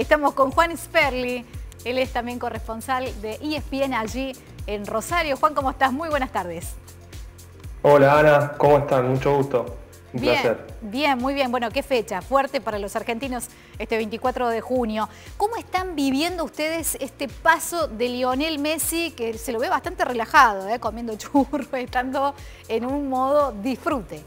Estamos con Juan Sperli, él es también corresponsal de ESPN allí en Rosario. Juan, ¿cómo estás? Muy buenas tardes. Hola Ana, ¿cómo están? Mucho gusto. Un bien, placer. Bien, muy bien. Bueno, qué fecha fuerte para los argentinos este 24 de junio. ¿Cómo están viviendo ustedes este paso de Lionel Messi, que se lo ve bastante relajado, ¿eh? comiendo churro, estando en un modo disfrute?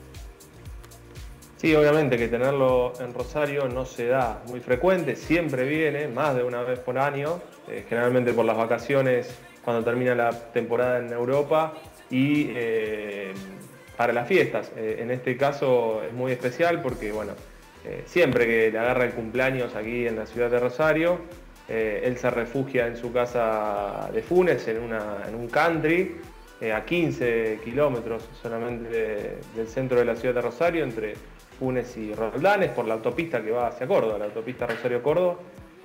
Sí, obviamente que tenerlo en Rosario no se da muy frecuente, siempre viene, más de una vez por año, eh, generalmente por las vacaciones cuando termina la temporada en Europa y eh, para las fiestas. Eh, en este caso es muy especial porque, bueno, siempre que le agarra el cumpleaños aquí en la ciudad de Rosario, él se refugia en su casa de Funes, en, en un country, a 15 kilómetros solamente del centro de la ciudad de Rosario, entre Funes y Roldanes, por la autopista que va hacia Córdoba, la autopista Rosario-Córdoba.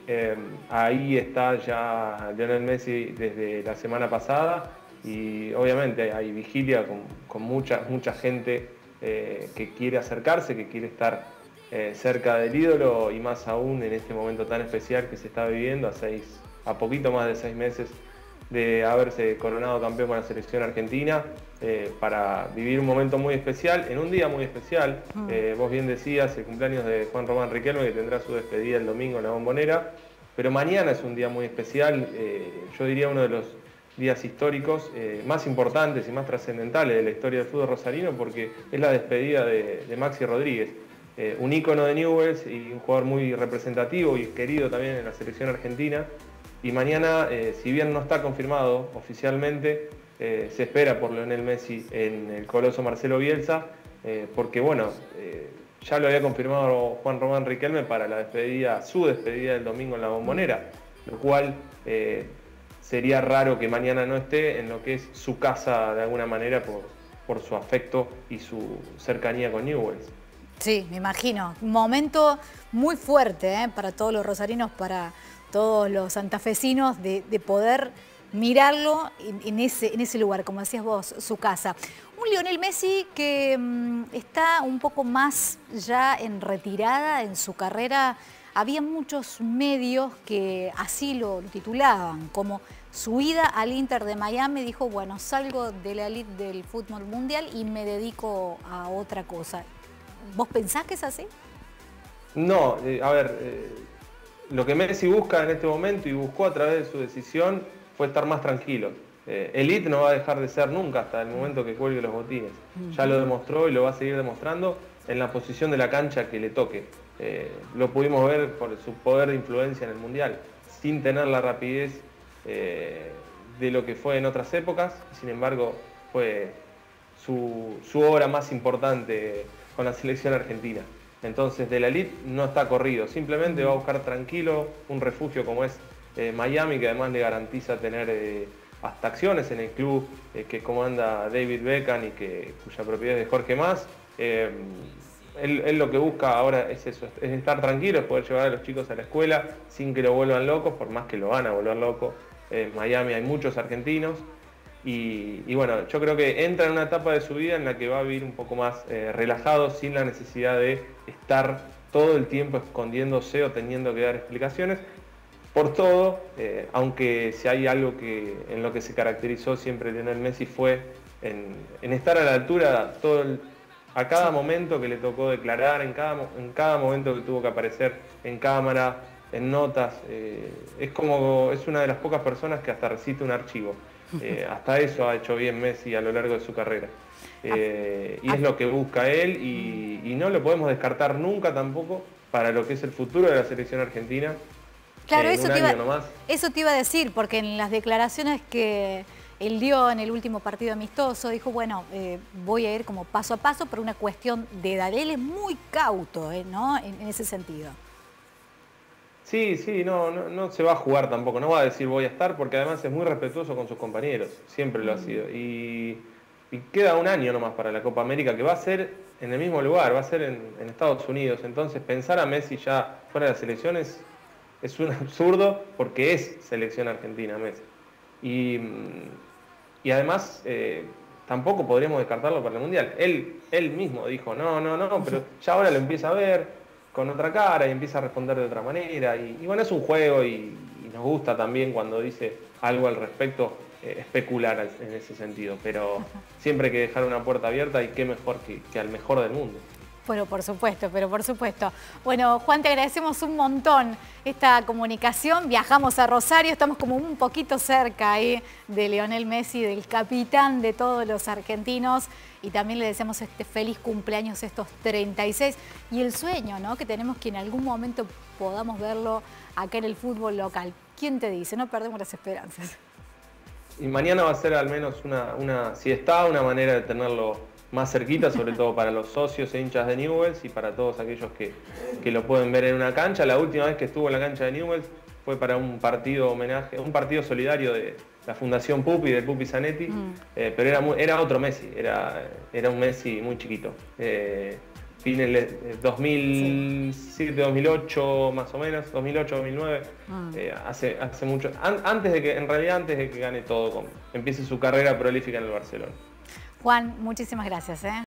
Eh, ahí está ya Lionel Messi desde la semana pasada y obviamente hay vigilia con, mucha, gente eh, que quiere acercarse, que quiere estar eh, cerca del ídolo y más aún en este momento tan especial que se está viviendo a, seis, a poquito más de seis meses de haberse coronado campeón con la selección argentina eh, para vivir un momento muy especial, en un día muy especial. Mm. Eh, vos bien decías el cumpleaños de Juan Román Riquelme que tendrá su despedida el domingo en la bombonera, pero mañana es un día muy especial, eh, yo diría uno de los días históricos más importantes y más trascendentales de la historia del fútbol rosarino porque es la despedida de, de Maxi Rodríguez. un ícono de Newells y un jugador muy representativo y querido también en la selección argentina, y mañana, eh, si bien no está confirmado oficialmente, eh, se espera por Leonel Messi en el coloso Marcelo Bielsa, eh, porque bueno, ya lo había confirmado Juan Román Riquelme para la despedida, su despedida del domingo en la bombonera, lo cual sería raro que mañana no esté en lo que es su casa de alguna manera por, por su afecto y su cercanía con Newells. Sí, me imagino. Momento muy fuerte para todos los rosarinos, para todos los santafesinos de, poder mirarlo en, ese, lugar, como decías vos, su casa. Un Lionel Messi que mm, está un poco más ya en retirada en su carrera. Había muchos medios que así lo, titulaban, como su ida al Inter de Miami, dijo, bueno, salgo de la elite del fútbol mundial y me dedico a otra cosa. ¿Vos pensás que es así? No, eh, a ver, eh, lo que Messi busca en este momento y buscó a través de su decisión fue estar más tranquilo. Eh, Elite no va a dejar de ser nunca hasta el momento que cuelgue los botines. Ya lo demostró y lo va a seguir demostrando en la posición de la cancha que le toque. Eh, lo pudimos ver por su poder de influencia en el Mundial, sin tener la rapidez eh, de lo que fue en otras épocas. Sin embargo, fue su, su obra más importante con la selección argentina. Entonces de la elite no está corrido, simplemente va a buscar tranquilo un refugio como es eh, Miami, que además le garantiza tener eh, hasta acciones en el club eh, que comanda David Beckham y que, cuya propiedad es de Jorge Más. Él, lo que busca ahora es eso, es estar tranquilo, es poder llevar a los chicos a la escuela sin que lo vuelvan locos, por más que lo van a volver loco. En Miami hay muchos argentinos, y, bueno, yo creo que entra en una etapa de su vida en la que va a vivir un poco más eh, relajado, sin la necesidad de estar todo el tiempo escondiéndose o teniendo que dar explicaciones. Por todo, eh, aunque si hay algo que en lo que se caracterizó siempre Lionel Messi fue en, estar a la altura todo a cada momento que le tocó declarar, en cada, en cada momento que tuvo que aparecer en cámara, en notas. Eh, es como es una de las pocas personas que hasta recita un archivo. Eh, hasta eso ha hecho bien Messi a lo largo de su carrera. Eh, y es lo que busca él y, no lo podemos descartar nunca tampoco para lo que es el futuro de la selección argentina. Claro, eso, te iba, eso te iba a decir, porque en las declaraciones que él dio en el último partido amistoso, dijo, bueno, eh, voy a ir como paso a paso por una cuestión de edad. Él es muy cauto ¿no? en ese sentido. Sí, sí, no, no, se va a jugar tampoco, no va a decir voy a estar porque además es muy respetuoso con sus compañeros, siempre lo ha mm. sido. Y, queda un año nomás para la Copa América que va a ser en el mismo lugar, va a ser en, Estados Unidos. Entonces pensar a Messi ya fuera de las selecciones es un absurdo porque es selección argentina Messi. Y, y además eh, tampoco podríamos descartarlo para el Mundial. Él, él mismo dijo, no, no, no, pero ya ahora lo empieza a ver con otra cara y empieza a responder de otra manera. Y, bueno, es un juego y, nos gusta también cuando dice algo al respecto eh, especular en ese sentido. Pero siempre hay que dejar una puerta abierta y qué mejor que al mejor del mundo. Bueno, por supuesto, pero por supuesto. Bueno, Juan, te agradecemos un montón esta comunicación. Viajamos a Rosario, estamos como un poquito cerca ahí de Leonel Messi, del capitán de todos los argentinos. Y también le deseamos este feliz cumpleaños, estos 36. Y el sueño, ¿no? Que tenemos que en algún momento podamos verlo acá en el fútbol local. ¿Quién te dice? No perdemos las esperanzas. Y mañana va a ser al menos una, una si está, una manera de tenerlo más cerquita, sobre todo para los socios e hinchas de Newells y para todos aquellos que, lo pueden ver en una cancha. La última vez que estuvo en la cancha de Newells fue para un partido homenaje, un partido solidario de la Fundación Pupi, del Pupi Zanetti, mm. eh, pero era, era otro Messi, era, era un Messi muy chiquito. Eh, fines 2007, 2008 más o menos, 2008, 2009, mm. eh, hace, hace mucho, antes de que, en realidad antes de que gane todo, empiece su carrera prolífica en el Barcelona. Juan, muchísimas gracias. ¿eh?